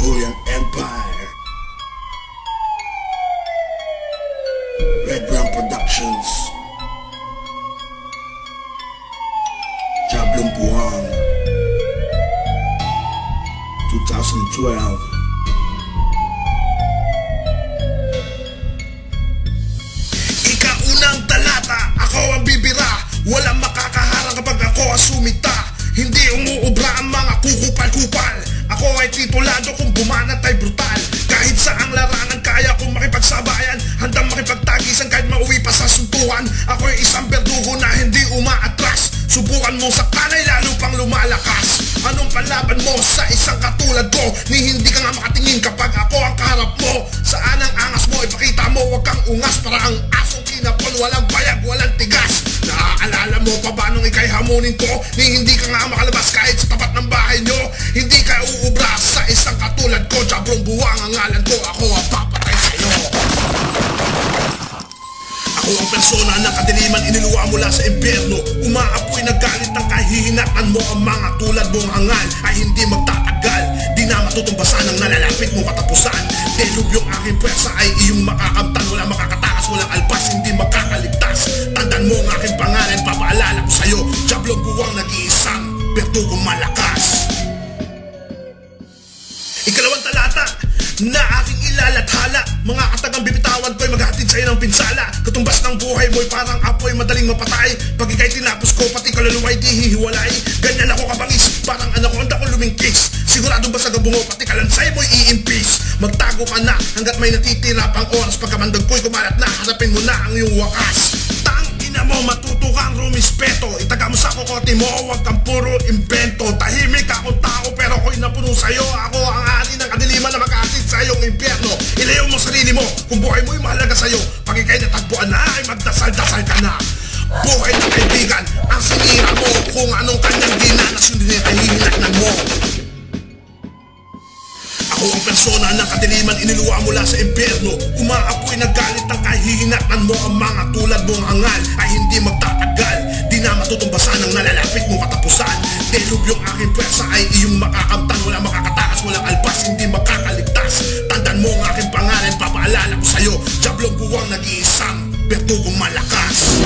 Korean Empire. Red Brown Productions. Jablum Puan. 2012. Ikaunang talata, ako ang bibira. Walang makakaharang kapag ako ang sumita. Hindi umuubra ang mga kukupal-kupal Ako ay titulado kung pa sa suntuhan Ako ay isang berdugo na hindi umaatras. Subukan mo sa kanay lalo pang lumalakas. Anong panlaban mo sa isang katulad ko? Ni hindi ka nga makatingin kapag ako ang kaharap mo. Saan ang angas mo? Ipakita mo Huwag kang ungas. Para ang asong kinapon Walang bayag, walang tigas. Naaalala mo pa ba nung ikay hamunin ko? Ni hindi ka nga makalabas kahit sa tapat ng bahay nyo? Hindi ka uubra sa isang katulad ko. Jabrong buwang ang ngalan ko. Ako ang papatay sa'yo persona ng kadiliman iniluwa mula sa impyerno. Umaapoy na galit ang kahihinatan mo. Ang mga tulad mong hangal ay hindi magtatagal. Di na matutumbasan ang nalalapit mong katapusan. Delub yung aking pwersa ay iyong makakamtan. Wala makakatakas, walang alpas, hindi makakaligtas. Tandaan mo ang aking pangalan, papaalala ko sa'yo. Diablong buwang nag-iisang, bertugong malakas. Ikalawang talata na aking ilalathala. Mga katagang maghatid sa'yo ng pinsala. Katumbas ng buhay mo'y parang apoy. Madaling mapatay. Pag ika'y tinapos ko pati kaluluwa'y di hihiwalay. Ganyan ako kabangis. Parang anaconda ko lumingkis. Sigurado ba sa gabungo pati kalansay mo'y iimpis. Magtago ka na hanggat may natitira pang oras. Pagkamandag ko'y kumalat na harapin mo na ang iyong wakas. Tang ina mo matuto kang rumispeto. Itaga mo sa kokote mo Huwag kang Natagpuan na ay magdasal-dasal ka na. Buhay na kaibigan Ang sinira mo. Kung anong kanyang dinanas Yung dinitahihinatnan mo. Ako ang persona ng kadiliman iniluwa mula sa impyerno. Umaapoy na galit ang kahihinatan mo. Ang mga tulad mong hangal ay hindi magtatagal. Di na matutumbasan ang nalalapit mong katapusan. Delub yung aking pwersa ay iyong makakamtan. Wala makakatakas, walang alpas, hindi makakaligtas. Tandaan mo ang aking pangalan, papaalala ko sa'yo Diablong buwang nag-iisang, bertugong malakas